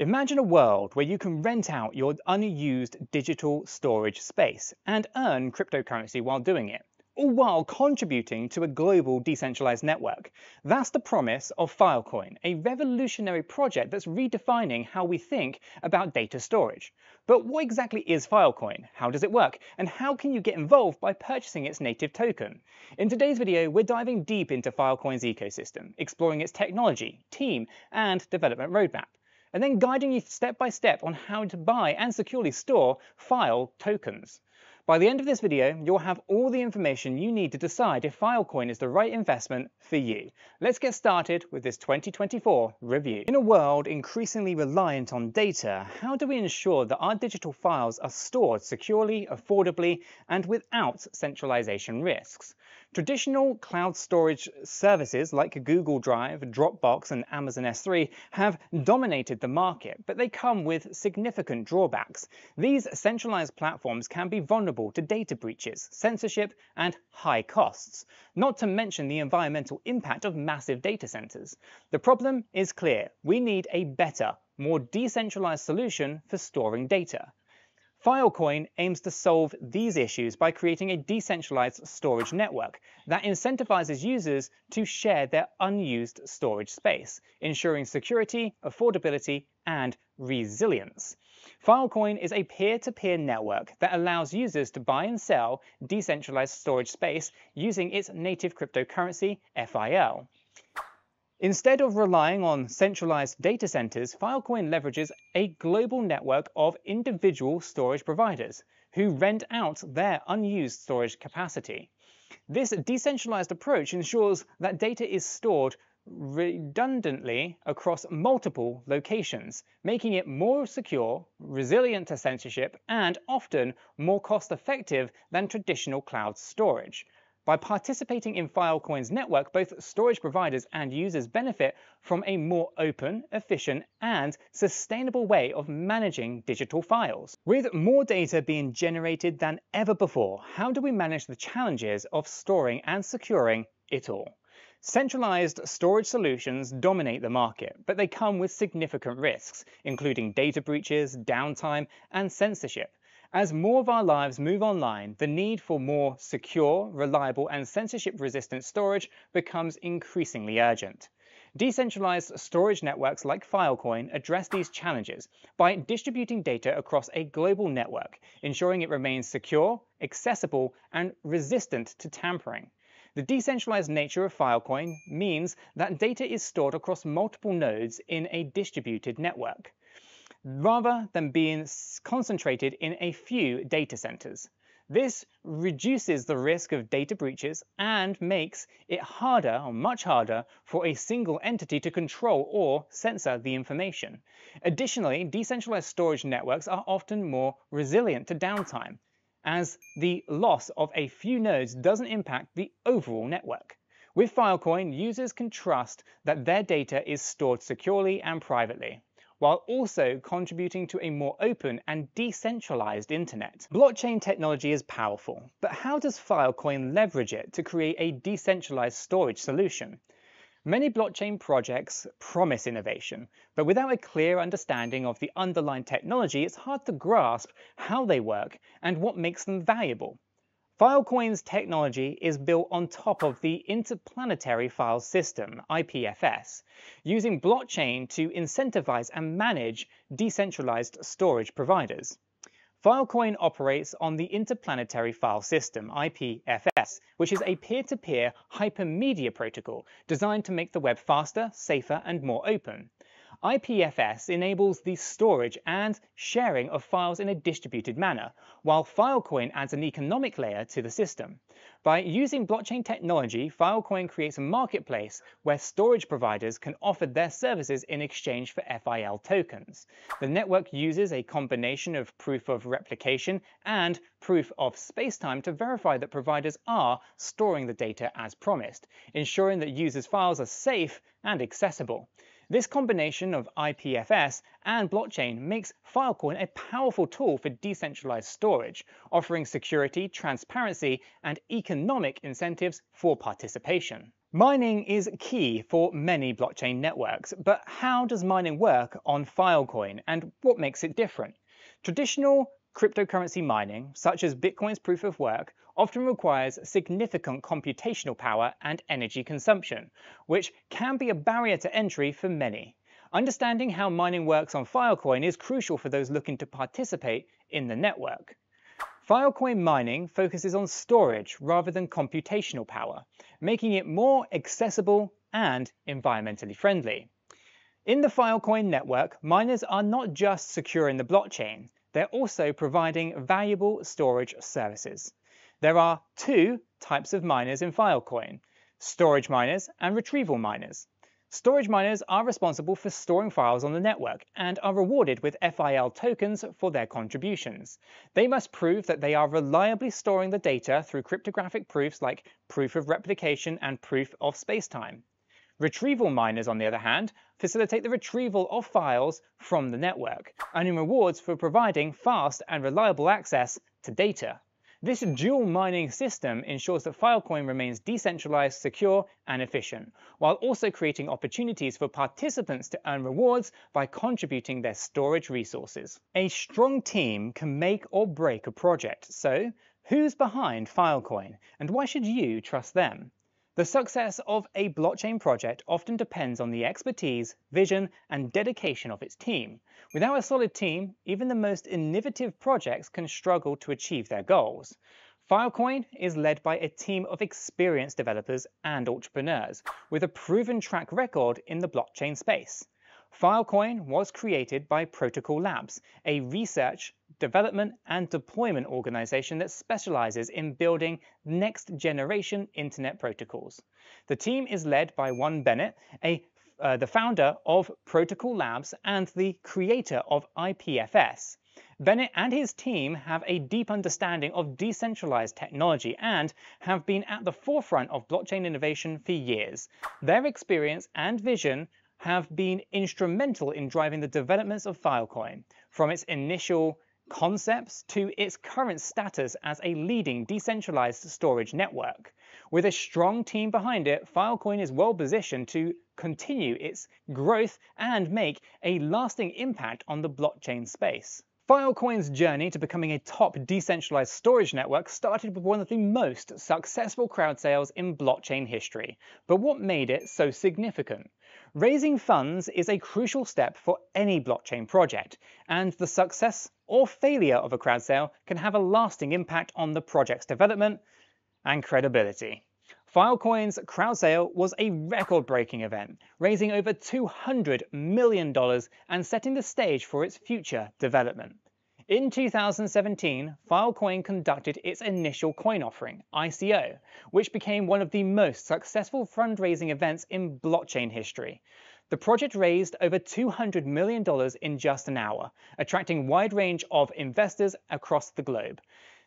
Imagine a world where you can rent out your unused digital storage space and earn cryptocurrency while doing it, all while contributing to a global decentralized network. That's the promise of Filecoin, a revolutionary project that's redefining how we think about data storage. But what exactly is Filecoin? How does it work? And how can you get involved by purchasing its native token? In today's video, we're diving deep into Filecoin's ecosystem, exploring its technology, team, and development roadmap and then guiding you step by step on how to buy and securely store FIL tokens. By the end of this video, you'll have all the information you need to decide if Filecoin is the right investment for you. Let's get started with this 2024 review. In a world increasingly reliant on data, how do we ensure that our digital files are stored securely, affordably, and without centralization risks? Traditional cloud storage services like Google Drive, Dropbox, and Amazon S3 have dominated the market, but they come with significant drawbacks. These centralized platforms can be vulnerable to data breaches, censorship, and high costs, not to mention the environmental impact of massive data centers. The problem is clear. We need a better, more decentralized solution for storing data. Filecoin aims to solve these issues by creating a decentralized storage network that incentivizes users to share their unused storage space, ensuring security, affordability, and resilience. Filecoin is a peer-to-peer network that allows users to buy and sell decentralized storage space using its native cryptocurrency, FIL. Instead of relying on centralized data centers, Filecoin leverages a global network of individual storage providers who rent out their unused storage capacity. This decentralized approach ensures that data is stored redundantly across multiple locations, making it more secure, resilient to censorship, and often more cost-effective than traditional cloud storage. By participating in Filecoin's network, both storage providers and users benefit from a more open, efficient, and sustainable way of managing digital files. With more data being generated than ever before, how do we manage the challenges of storing and securing it all? Centralized storage solutions dominate the market, but they come with significant risks, including data breaches, downtime, and censorship. As more of our lives move online, the need for more secure, reliable, and censorship-resistant storage becomes increasingly urgent. Decentralized storage networks like Filecoin address these challenges by distributing data across a global network, ensuring it remains secure, accessible, and resistant to tampering. The decentralized nature of Filecoin means that data is stored across multiple nodes in a distributed network rather than being concentrated in a few data centers. This reduces the risk of data breaches and makes it harder or much harder for a single entity to control or censor the information. Additionally, decentralized storage networks are often more resilient to downtime, as the loss of a few nodes doesn't impact the overall network. With Filecoin, users can trust that their data is stored securely and privately while also contributing to a more open and decentralized internet. Blockchain technology is powerful, but how does Filecoin leverage it to create a decentralized storage solution? Many blockchain projects promise innovation, but without a clear understanding of the underlying technology, it's hard to grasp how they work and what makes them valuable. Filecoin's technology is built on top of the Interplanetary File System, IPFS, using blockchain to incentivize and manage decentralized storage providers. Filecoin operates on the Interplanetary File System, IPFS, which is a peer-to-peer -peer hypermedia protocol designed to make the web faster, safer, and more open. IPFS enables the storage and sharing of files in a distributed manner, while Filecoin adds an economic layer to the system. By using blockchain technology, Filecoin creates a marketplace where storage providers can offer their services in exchange for FIL tokens. The network uses a combination of proof of replication and proof of spacetime to verify that providers are storing the data as promised, ensuring that users' files are safe and accessible. This combination of IPFS and blockchain makes Filecoin a powerful tool for decentralized storage, offering security, transparency, and economic incentives for participation. Mining is key for many blockchain networks, but how does mining work on Filecoin and what makes it different? Traditional cryptocurrency mining, such as Bitcoin's proof of work, often requires significant computational power and energy consumption, which can be a barrier to entry for many. Understanding how mining works on Filecoin is crucial for those looking to participate in the network. Filecoin mining focuses on storage rather than computational power, making it more accessible and environmentally friendly. In the Filecoin network, miners are not just securing the blockchain, they're also providing valuable storage services. There are two types of miners in Filecoin, storage miners and retrieval miners. Storage miners are responsible for storing files on the network and are rewarded with FIL tokens for their contributions. They must prove that they are reliably storing the data through cryptographic proofs like proof of replication and proof of spacetime. Retrieval miners, on the other hand, facilitate the retrieval of files from the network, earning rewards for providing fast and reliable access to data. This dual mining system ensures that Filecoin remains decentralized, secure, and efficient, while also creating opportunities for participants to earn rewards by contributing their storage resources. A strong team can make or break a project, so who's behind Filecoin, and why should you trust them? The success of a blockchain project often depends on the expertise, vision, and dedication of its team. Without a solid team, even the most innovative projects can struggle to achieve their goals. Filecoin is led by a team of experienced developers and entrepreneurs with a proven track record in the blockchain space. Filecoin was created by Protocol Labs, a research, development, and deployment organization that specializes in building next generation internet protocols. The team is led by Juan Benet, a, uh, the founder of Protocol Labs and the creator of IPFS. Benet and his team have a deep understanding of decentralized technology and have been at the forefront of blockchain innovation for years. Their experience and vision have been instrumental in driving the developments of Filecoin, from its initial concepts to its current status as a leading decentralized storage network. With a strong team behind it, Filecoin is well positioned to continue its growth and make a lasting impact on the blockchain space. Filecoin's journey to becoming a top decentralized storage network started with one of the most successful crowd sales in blockchain history. But what made it so significant? Raising funds is a crucial step for any blockchain project, and the success or failure of a crowd sale can have a lasting impact on the project's development and credibility. Filecoin's crowd sale was a record-breaking event, raising over $200 million and setting the stage for its future development. In 2017, Filecoin conducted its initial coin offering, ICO, which became one of the most successful fundraising events in blockchain history. The project raised over $200 million in just an hour, attracting a wide range of investors across the globe.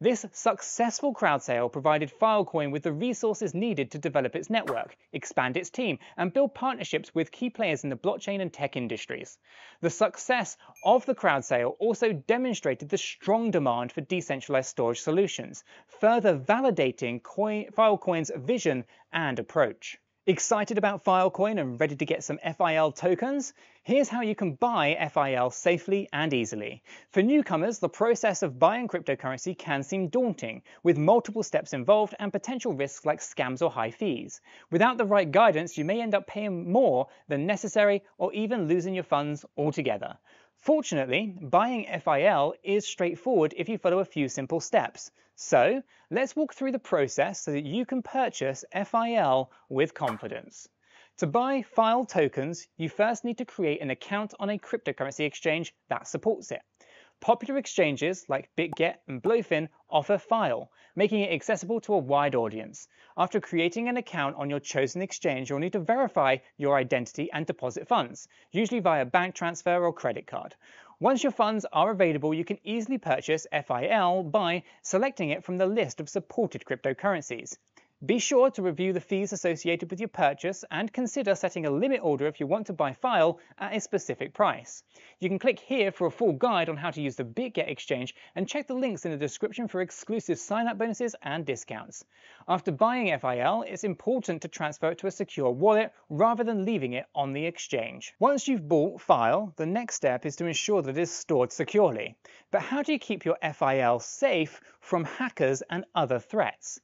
This successful crowd sale provided Filecoin with the resources needed to develop its network, expand its team, and build partnerships with key players in the blockchain and tech industries. The success of the crowd sale also demonstrated the strong demand for decentralized storage solutions, further validating Filecoin's vision and approach. Excited about Filecoin and ready to get some FIL tokens? Here's how you can buy FIL safely and easily. For newcomers, the process of buying cryptocurrency can seem daunting, with multiple steps involved and potential risks like scams or high fees. Without the right guidance, you may end up paying more than necessary or even losing your funds altogether. Fortunately, buying FIL is straightforward if you follow a few simple steps. So let's walk through the process so that you can purchase FIL with confidence. To buy FIL tokens, you first need to create an account on a cryptocurrency exchange that supports it. Popular exchanges like BitGet and BloFin offer FIL, making it accessible to a wide audience. After creating an account on your chosen exchange, you'll need to verify your identity and deposit funds, usually via bank transfer or credit card. Once your funds are available, you can easily purchase FIL by selecting it from the list of supported cryptocurrencies. Be sure to review the fees associated with your purchase and consider setting a limit order if you want to buy FIL at a specific price. You can click here for a full guide on how to use the BitGet exchange and check the links in the description for exclusive sign-up bonuses and discounts. After buying FIL, it's important to transfer it to a secure wallet rather than leaving it on the exchange. Once you've bought FIL, the next step is to ensure that it is stored securely. But how do you keep your FIL safe from hackers and other threats?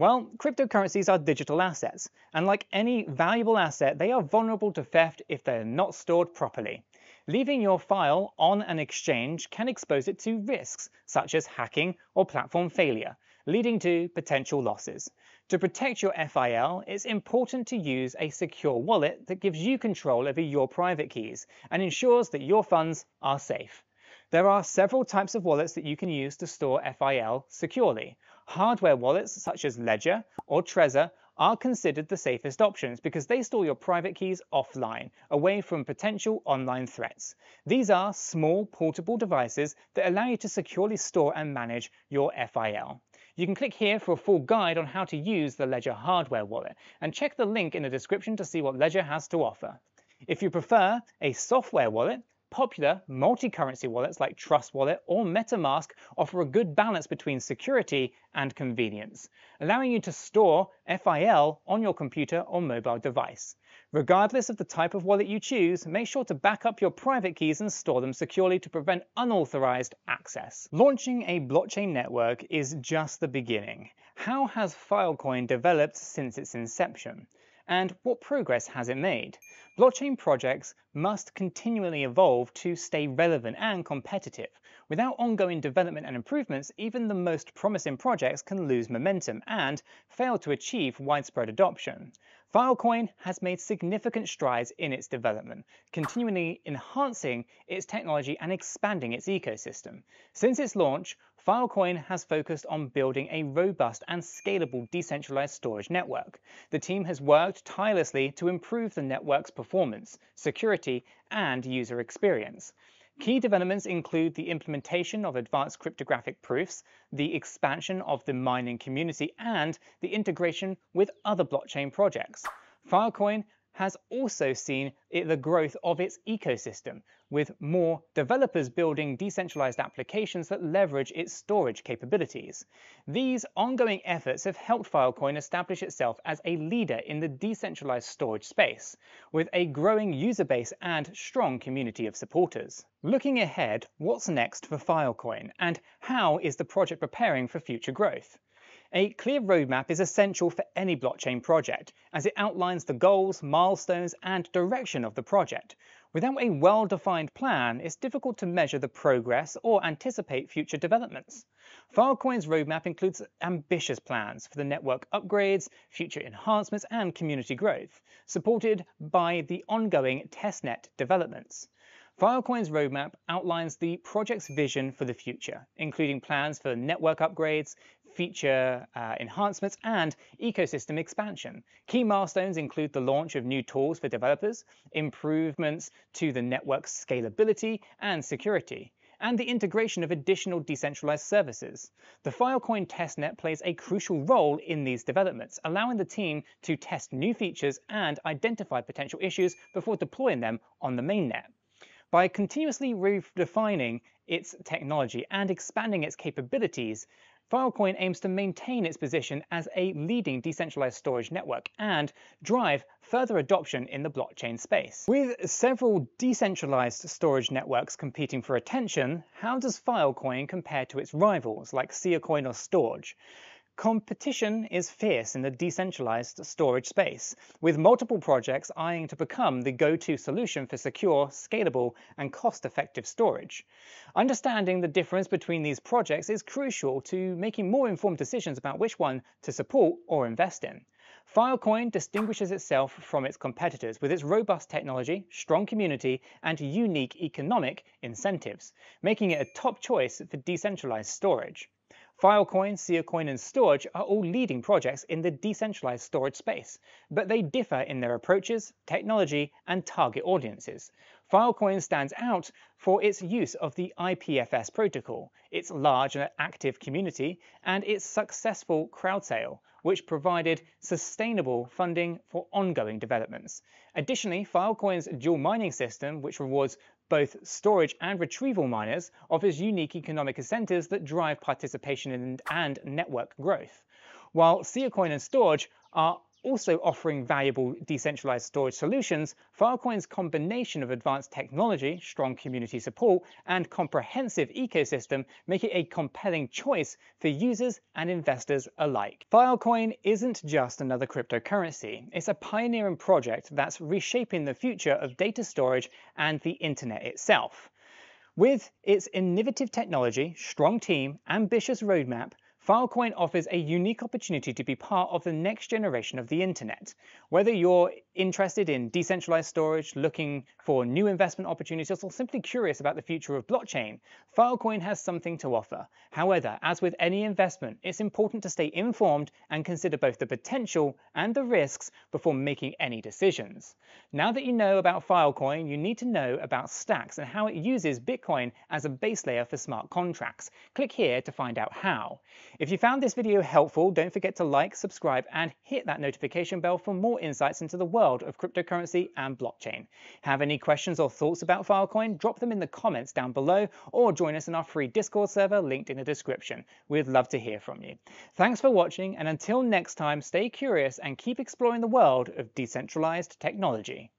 Well, cryptocurrencies are digital assets, and like any valuable asset, they are vulnerable to theft if they're not stored properly. Leaving your FIL on an exchange can expose it to risks, such as hacking or platform failure, leading to potential losses. To protect your FIL, it's important to use a secure wallet that gives you control over your private keys and ensures that your funds are safe. There are several types of wallets that you can use to store FIL securely. Hardware wallets such as Ledger or Trezor are considered the safest options because they store your private keys offline, away from potential online threats. These are small portable devices that allow you to securely store and manage your FIL. You can click here for a full guide on how to use the Ledger hardware wallet and check the link in the description to see what Ledger has to offer. If you prefer a software wallet, Popular multi-currency wallets like Trust Wallet or MetaMask offer a good balance between security and convenience, allowing you to store FIL on your computer or mobile device. Regardless of the type of wallet you choose, make sure to back up your private keys and store them securely to prevent unauthorized access. Launching a blockchain network is just the beginning. How has Filecoin developed since its inception? And what progress has it made? Blockchain projects must continually evolve to stay relevant and competitive. Without ongoing development and improvements, even the most promising projects can lose momentum and fail to achieve widespread adoption. Filecoin has made significant strides in its development, continually enhancing its technology and expanding its ecosystem. Since its launch, Filecoin has focused on building a robust and scalable decentralized storage network. The team has worked tirelessly to improve the network's performance, security, and user experience. Key developments include the implementation of advanced cryptographic proofs, the expansion of the mining community, and the integration with other blockchain projects. Filecoin has also seen the growth of its ecosystem, with more developers building decentralized applications that leverage its storage capabilities. These ongoing efforts have helped Filecoin establish itself as a leader in the decentralized storage space, with a growing user base and strong community of supporters. Looking ahead, what's next for Filecoin, and how is the project preparing for future growth? A clear roadmap is essential for any blockchain project, as it outlines the goals, milestones, and direction of the project. Without a well-defined plan, it's difficult to measure the progress or anticipate future developments. Filecoin's roadmap includes ambitious plans for the network upgrades, future enhancements, and community growth, supported by the ongoing testnet developments. Filecoin's roadmap outlines the project's vision for the future, including plans for network upgrades, feature uh, enhancements, and ecosystem expansion. Key milestones include the launch of new tools for developers, improvements to the network's scalability and security, and the integration of additional decentralized services. The Filecoin testnet plays a crucial role in these developments, allowing the team to test new features and identify potential issues before deploying them on the mainnet. By continuously redefining its technology and expanding its capabilities, Filecoin aims to maintain its position as a leading decentralized storage network and drive further adoption in the blockchain space. With several decentralized storage networks competing for attention, how does Filecoin compare to its rivals like Siacoin or Storj? Competition is fierce in the decentralized storage space, with multiple projects eyeing to become the go-to solution for secure, scalable, and cost-effective storage. Understanding the difference between these projects is crucial to making more informed decisions about which one to support or invest in. Filecoin distinguishes itself from its competitors with its robust technology, strong community, and unique economic incentives, making it a top choice for decentralized storage. Filecoin, Siacoin, and Storj are all leading projects in the decentralized storage space, but they differ in their approaches, technology, and target audiences. Filecoin stands out for its use of the IPFS protocol, its large and active community, and its successful crowd sale, which provided sustainable funding for ongoing developments. Additionally, Filecoin's dual mining system, which rewards both Storj and retrieval miners, offers unique economic incentives that drive participation and network growth. While Siacoin and storage are also offering valuable decentralized storage solutions, Filecoin's combination of advanced technology, strong community support, and comprehensive ecosystem make it a compelling choice for users and investors alike. Filecoin isn't just another cryptocurrency, it's a pioneering project that's reshaping the future of data storage and the internet itself. With its innovative technology, strong team, ambitious roadmap, Filecoin offers a unique opportunity to be part of the next generation of the internet. Whether you're interested in decentralized storage, looking for new investment opportunities, or simply curious about the future of blockchain, Filecoin has something to offer. However, as with any investment, it's important to stay informed and consider both the potential and the risks before making any decisions. Now that you know about Filecoin, you need to know about Stacks and how it uses Bitcoin as a base layer for smart contracts. Click here to find out how. If you found this video helpful, don't forget to like, subscribe, and hit that notification bell for more insights into the world of cryptocurrency and blockchain. Have any questions or thoughts about Filecoin? Drop them in the comments down below or join us in our free Discord server linked in the description. We'd love to hear from you. Thanks for watching, and until next time, stay curious and keep exploring the world of decentralized technology.